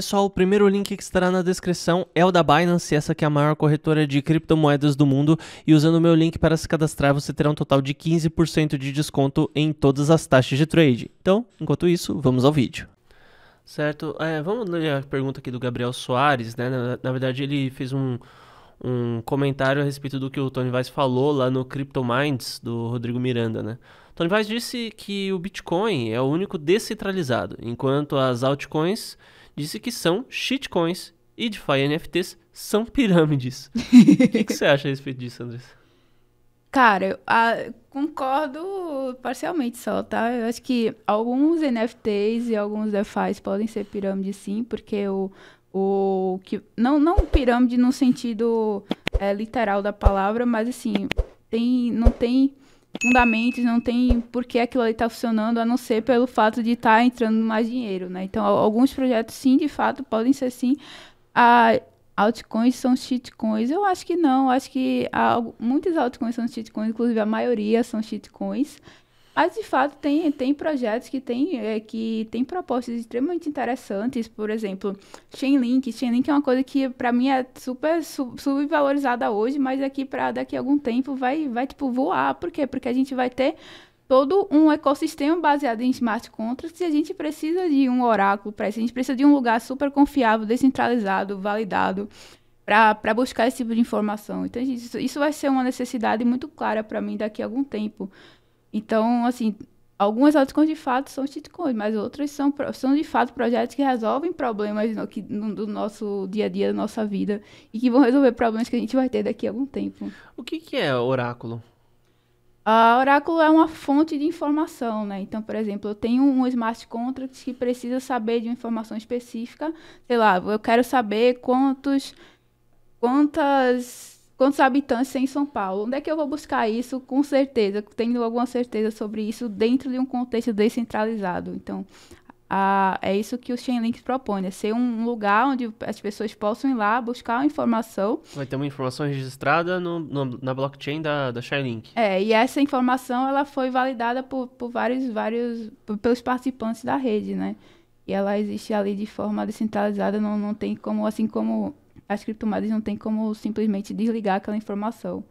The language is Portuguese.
Pessoal, o primeiro link que estará na descrição é o da Binance, essa que é a maior corretora de criptomoedas do mundo, e usando o meu link para se cadastrar, você terá um total de 15% de desconto em todas as taxas de trade. Então, enquanto isso, vamos ao vídeo. Certo, é, vamos ler a pergunta aqui do Gabriel Soares, né? Na, na verdade, ele fez um, um comentário a respeito do que o Tony Weiss falou lá no Crypto Minds do Rodrigo Miranda, né? Tony Weiss disse que o Bitcoin é o único descentralizado, enquanto as altcoins disse que são shitcoins e DeFi NFTs são pirâmides. o que, que, você acha a respeito disso, Andressa? Cara, eu a, concordo parcialmente só, tá? Eu acho que alguns NFTs e alguns DeFi podem ser pirâmides sim, porque o, o que não não pirâmide no sentido é, literal da palavra, mas assim, tem não tem fundamentos, não tem por que aquilo ali está funcionando, a não ser pelo fato de estar tá entrando mais dinheiro, né? Então, alguns projetos, sim, de fato, podem ser, sim, a altcoins são shitcoins. Eu acho que não, eu acho que há, muitas altcoins são shitcoins, inclusive a maioria são shitcoins. Mas, de fato, tem, tem projetos que têm é, que tem propostas extremamente interessantes. Por exemplo, Chainlink. Chainlink é uma coisa que, para mim, é super subvalorizada hoje, mas aqui para daqui a algum tempo vai, vai, tipo, voar. Por quê? Porque a gente vai ter todo um ecossistema baseado em smart contracts e a gente precisa de um oráculo para isso. A gente precisa de um lugar super confiável, descentralizado, validado para buscar esse tipo de informação. Então, isso, isso vai ser uma necessidade muito clara para mim daqui a algum tempo. Então, assim, algumas altcoins de fato são shitcoins, mas outras são, são de fato projetos que resolvem problemas no, que, no, do nosso dia a dia, da nossa vida, e que vão resolver problemas que a gente vai ter daqui a algum tempo. O que, que é oráculo? A Oráculo é uma fonte de informação, né? Então, por exemplo, eu tenho um smart contract que precisa saber de uma informação específica. Sei lá, eu quero saber quantos, quantas quantos habitantes tem em São Paulo. Onde é que eu vou buscar isso com certeza, tendo alguma certeza sobre isso dentro de um contexto descentralizado? Então, a, é isso que o Chainlink propõe, né? ser um lugar onde as pessoas possam ir lá buscar a informação. Vai ter uma informação registrada no, no, na blockchain da, da Chainlink. É, e essa informação ela foi validada por, por vários, vários, por, pelos participantes da rede, né? E ela existe ali de forma descentralizada, não, não tem como, assim como as criptomoedas não tem como simplesmente desligar aquela informação.